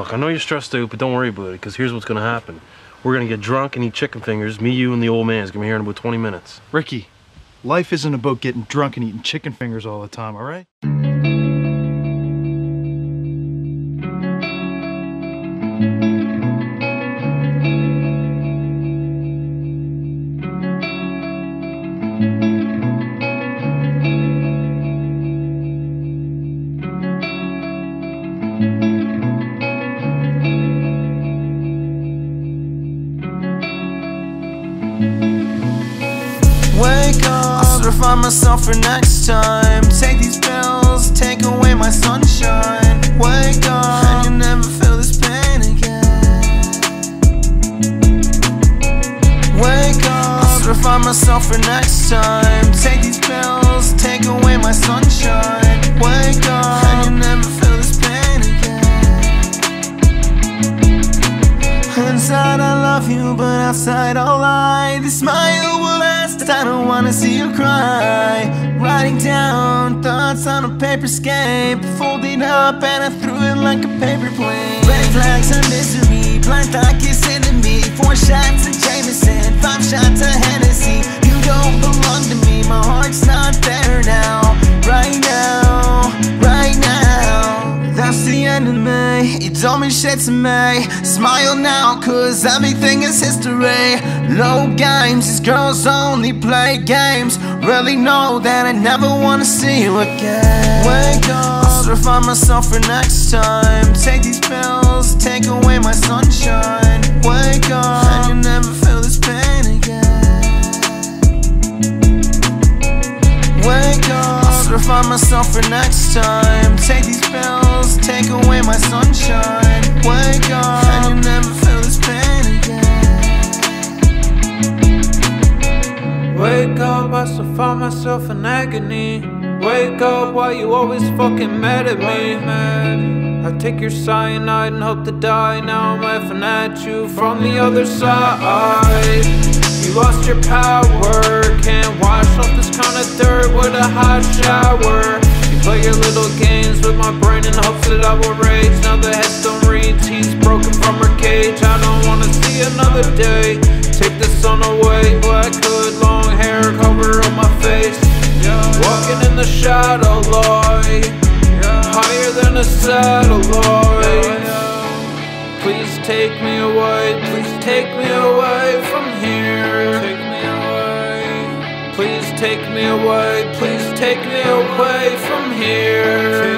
Look, I know you're stressed out, but don't worry about it, because here's what's gonna happen. We're gonna get drunk and eat chicken fingers. Me, you, and the old man's gonna be here in about 20 minutes. Ricky, life isn't about getting drunk and eating chicken fingers all the time, all right? Wake up, I'll certify myself for next time. Take these pills, take away my sunshine. Wake up, and you'll never feel this pain again. Wake up, I'll certify myself for next time. Take these pills, take away my sunshine. Wake up, and you'll never feel this pain again. Inside love you, but outside I'll lie. This smile will last. I don't wanna see you cry. Writing down thoughts on a paper scape, folding up and I threw it like a paper plane. Red flags of misery, blind thought kiss into me. Four me. You told me shit to me. Smile now, cause everything is history. Low games, these girls only play games. Really know that I never wanna see you again. Wake up, I'll certify myself for next time. Take these pills, take away my sunshine. Wake up, and you'll never feel this pain again. Wake up, I'll certify myself for next time. Take these pills, Wake up, and you'll never feel this pain again. Wake up, I still find myself in agony. Wake up, why you always fucking mad at me? Mad. I take your cyanide and hope to die. Now I'm laughing at you from the other side. You lost your power, can't wash off this kind of dirt with a hot shower. You play your little games with my brain in hopes that I will another day. Take the sun away, black hood, long hair, cover on my face. Walking in the shadow light, higher than a satellite. Please take me away, please take me away from here. Please take me away, please take me away from here.